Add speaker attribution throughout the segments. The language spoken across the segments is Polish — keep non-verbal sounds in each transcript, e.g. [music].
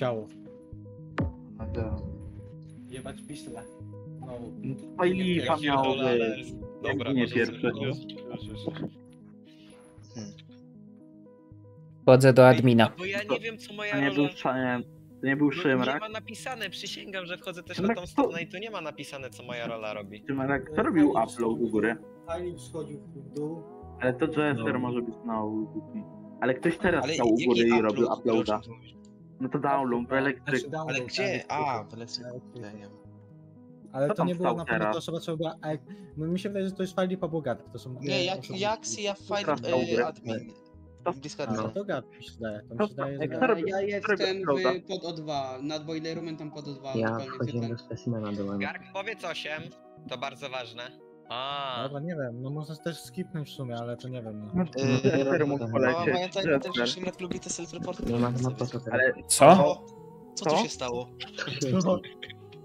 Speaker 1: ciało.
Speaker 2: No to...
Speaker 1: Jebać piśle. No.
Speaker 2: Miało
Speaker 3: pierdolę, ale-
Speaker 2: być.
Speaker 3: Dobra,
Speaker 2: nie
Speaker 3: już.
Speaker 4: Wchodzę do admina.
Speaker 3: Bo ja nie wiem, co
Speaker 2: To
Speaker 3: moja
Speaker 2: nie
Speaker 3: rola...
Speaker 2: był, to nie był
Speaker 3: No, nie
Speaker 2: Szymrak?
Speaker 3: ma napisane, przysięgam, że wchodzę też
Speaker 2: Szymrak
Speaker 3: na tą
Speaker 2: to-
Speaker 3: stronę i tu nie ma napisane, co moja rola robi.
Speaker 2: Szymrak, kto robił upload u góry?
Speaker 1: Fajnie schodził w dół.
Speaker 2: Ale to Jester
Speaker 4: No.
Speaker 2: może być na UGP. Ale ktoś teraz stał u
Speaker 3: jaki
Speaker 2: góry i
Speaker 3: upload?
Speaker 2: robił
Speaker 3: O czym
Speaker 2: uploada.
Speaker 3: ty mówisz?
Speaker 2: No to download, to elektryk.
Speaker 1: Znaczy,
Speaker 3: Ale gdzie? A, w elektryku.
Speaker 1: Elektryk.
Speaker 3: Ja nie wiem.
Speaker 1: Ale to nie było na pewno ta osoba, co była. No mi się wydaje, że to jest Fajlipa Bogaty. To są
Speaker 5: Nie, jak,
Speaker 1: osoby.
Speaker 5: jak ja
Speaker 2: stał u góry?
Speaker 5: y, admin.
Speaker 2: To-
Speaker 5: Discord.
Speaker 1: no to gad mi się wydaje. To mi
Speaker 2: To-
Speaker 1: się wydaje,
Speaker 2: jak
Speaker 1: że
Speaker 2: to
Speaker 6: Ja jestem w, pod O2, nad boilerumem tam pod O2.
Speaker 7: Ja wchodziłem do specimena byłem.
Speaker 3: Gark, powiedz 8, to bardzo ważne. A,
Speaker 1: Dobra, nie wiem, no można też skipnąć w sumie, ale to nie wiem. No.
Speaker 2: No, Jester mógł
Speaker 7: no,
Speaker 5: No,
Speaker 2: polecieć.
Speaker 5: pamiętajmy też, że
Speaker 2: Jester.
Speaker 5: Szymrak lubi te self-reporty.
Speaker 7: Nie ma no po
Speaker 5: sobie.
Speaker 7: co teraz.
Speaker 2: Ale
Speaker 4: Co?
Speaker 5: O, Co tu
Speaker 2: Co?
Speaker 5: się stało?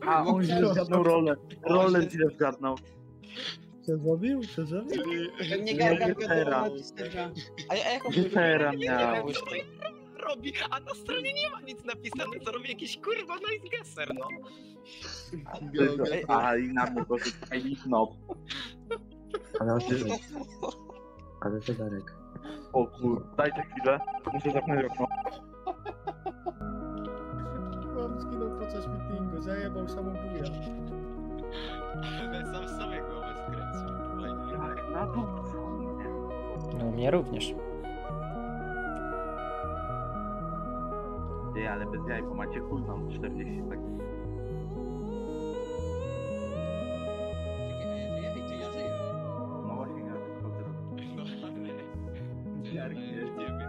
Speaker 2: A, on źle zgadnął rolę. Rolę źle zgadnął.
Speaker 1: Co zrobił? Co zrobił?
Speaker 2: Nie,
Speaker 6: Garga
Speaker 2: Jestera.
Speaker 6: wiadomo, Jestera.
Speaker 5: A jaką
Speaker 2: miał.
Speaker 3: Robi, a na stronie nie ma nic napisane, co robi jakiś kurwa nice guesser, no.
Speaker 2: A i na mnie poszedł Fajlip Nob.
Speaker 7: Ale oczywiście. Ale zegarek.
Speaker 2: O kur... Dajcie chwilę. Muszę zamknąć okno.
Speaker 1: Mam zginął podczas meetingu, zajebał samobuja.
Speaker 3: Sam sobie głowę skręcił. Fajnie.
Speaker 2: Jak na mnie?
Speaker 4: No mnie również.
Speaker 2: Nie, ale bez jaj, bo macie cooldown 40 sekund.
Speaker 6: Czekaj, a ja żyję? Ej, ty ja żyję.
Speaker 2: No właśnie, ja [laughs] to zrobię.
Speaker 3: No ale... Nie, nie wiem.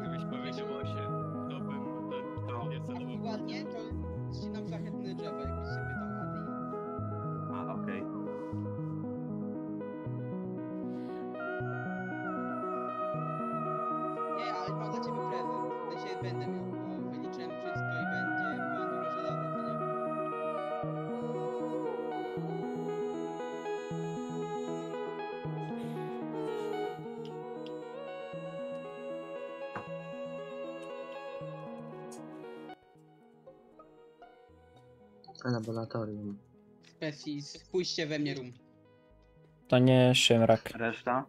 Speaker 3: Gdybyś powiedział 8, to bym... To, to nie celował.
Speaker 6: Ładnie, to ścinam szlachetne drzewo, jakbyś się pytał, Adi.
Speaker 2: A, okej.
Speaker 6: Nie, ale mam dla ciebie prezent. Ja się będę
Speaker 7: Laboratorium.
Speaker 6: Species, pójście we mnie rum.
Speaker 4: To nie Szymrak.
Speaker 2: Reszta?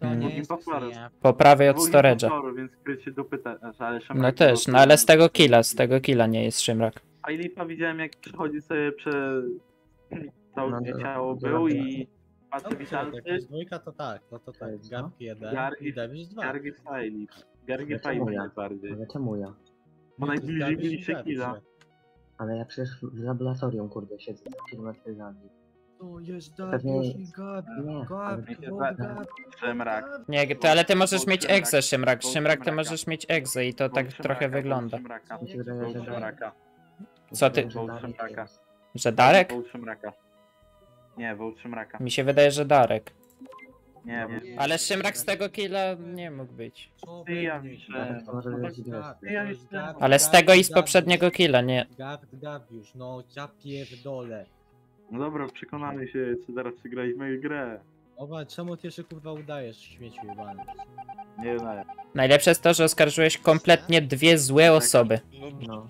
Speaker 1: To
Speaker 4: Mm.
Speaker 1: nie jest ja.
Speaker 4: Po prawej od
Speaker 2: Dwóch
Speaker 4: storage'a.
Speaker 2: Więc krycie ale
Speaker 4: No też, no ale z tego killa, z tego killa nie jest Szymrak.
Speaker 2: Fajlipa widziałem jak przechodzi sobie przez całe [clears throat]
Speaker 7: No, no,
Speaker 2: ciało
Speaker 7: no,
Speaker 2: był
Speaker 7: no,
Speaker 2: i patrzy
Speaker 1: No, jak
Speaker 2: witalcy,
Speaker 1: jest dwójka, to tak, no to tak.
Speaker 7: Co?
Speaker 1: Garbki jeden
Speaker 2: Gargi-
Speaker 1: i Davis dwa.
Speaker 2: Gargi Fajlip. Gargi
Speaker 7: czemu ja?
Speaker 2: najbardziej.
Speaker 7: Ale czemu ja?
Speaker 2: Bo najbliżej
Speaker 1: i
Speaker 2: byliście
Speaker 1: Davis,
Speaker 2: killa.
Speaker 7: Ale ja przecież w laboratorium kurde siedzę za kilometry za nim.
Speaker 1: To jest
Speaker 7: Pewnie-
Speaker 1: Dariusz i Gabi.
Speaker 7: Nie, ale-
Speaker 1: Gabi,
Speaker 2: Nie,
Speaker 1: bo
Speaker 2: tak.
Speaker 1: Gabi.
Speaker 2: Szymrak.
Speaker 4: Nie, to, ale ty możesz mieć egzę Szymrak. Szymrak ty możesz mieć egzę i to tak trochę wygląda.
Speaker 2: Szymraka.
Speaker 7: Mi się wydaje, że.
Speaker 2: Szymraka.
Speaker 4: Co ty?
Speaker 7: Że Darek jest.
Speaker 4: Że Darek?
Speaker 2: Nie, był Szymraka.
Speaker 4: Mi się wydaje, że Darek.
Speaker 2: Nie wiem.
Speaker 6: Nie.
Speaker 4: Ale Szymrak z tego killa nie mógł być.
Speaker 1: Co
Speaker 2: Ty ja myślę. Tak, Ja
Speaker 4: Ale z tego i z poprzedniego killa, nie.
Speaker 1: Gard, Gabiusz, no ja pierdolę.
Speaker 2: No dobra, przekonamy się, czy zaraz przegraliśmy grę.
Speaker 1: Oba, czemu ty się kurwa udajesz, śmieciu jebany?
Speaker 2: Nie wiem,
Speaker 4: Najlepsze jest to, że oskarżyłeś kompletnie dwie złe osoby.
Speaker 3: No,
Speaker 7: No.
Speaker 3: no.